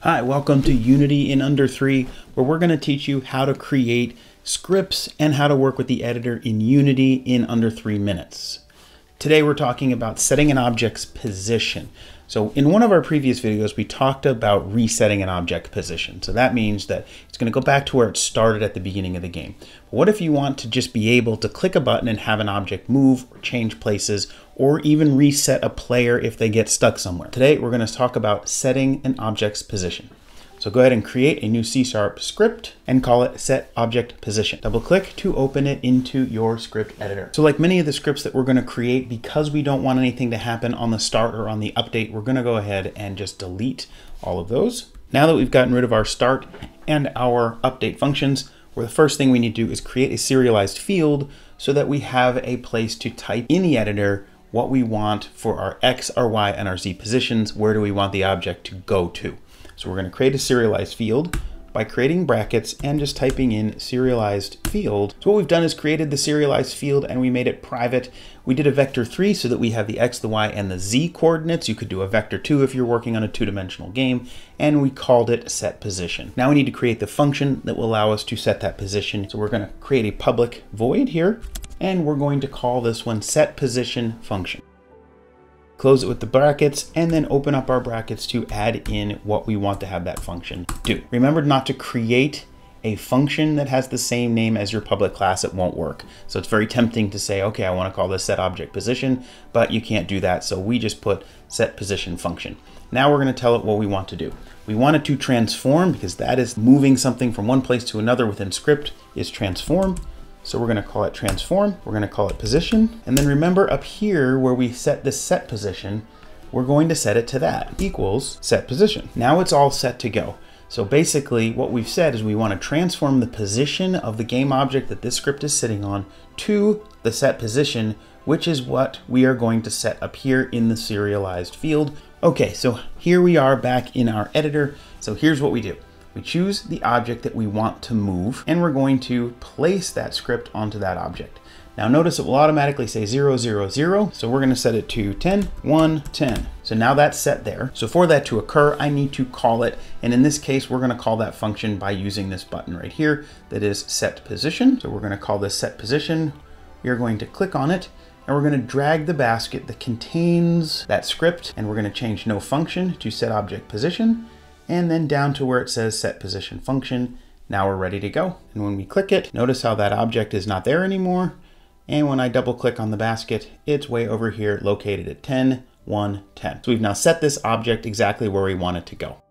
Hi, welcome to Unity in Under 3, where we're going to teach you how to create scripts and how to work with the editor in Unity in under 3 minutes. Today we're talking about setting an object's position. So in one of our previous videos, we talked about resetting an object position. So that means that it's going to go back to where it started at the beginning of the game. But what if you want to just be able to click a button and have an object move or change places or even reset a player if they get stuck somewhere? Today, we're going to talk about setting an object's position. So go ahead and create a new C-sharp script and call it set object position. Double click to open it into your script editor. So like many of the scripts that we're gonna create, because we don't want anything to happen on the start or on the update, we're gonna go ahead and just delete all of those. Now that we've gotten rid of our start and our update functions, where the first thing we need to do is create a serialized field so that we have a place to type in the editor what we want for our X, our Y, and our Z positions. Where do we want the object to go to? So we're going to create a serialized field by creating brackets and just typing in serialized field. So what we've done is created the serialized field and we made it private. We did a vector 3 so that we have the x, the y, and the z coordinates. You could do a vector 2 if you're working on a two-dimensional game, and we called it set position. Now we need to create the function that will allow us to set that position. So we're going to create a public void here, and we're going to call this one set position function close it with the brackets, and then open up our brackets to add in what we want to have that function do. Remember not to create a function that has the same name as your public class, it won't work. So it's very tempting to say, okay, I want to call this set object position, but you can't do that. So we just put set position function. Now we're going to tell it what we want to do. We want it to transform because that is moving something from one place to another within script is transform. So we're going to call it transform. We're going to call it position. And then remember up here where we set this set position, we're going to set it to that equals set position. Now it's all set to go. So basically what we've said is we want to transform the position of the game object that this script is sitting on to the set position, which is what we are going to set up here in the serialized field. Okay, so here we are back in our editor. So here's what we do. We choose the object that we want to move, and we're going to place that script onto that object. Now notice it will automatically say 0, 0, 0, so we're gonna set it to 10, 1, 10. So now that's set there. So for that to occur, I need to call it, and in this case, we're gonna call that function by using this button right here that is set position. So we're gonna call this set position. We are going to click on it, and we're gonna drag the basket that contains that script, and we're gonna change no function to set object position, and then down to where it says set position function. Now we're ready to go. And when we click it, notice how that object is not there anymore. And when I double click on the basket, it's way over here located at 10, 1, 10. So we've now set this object exactly where we want it to go.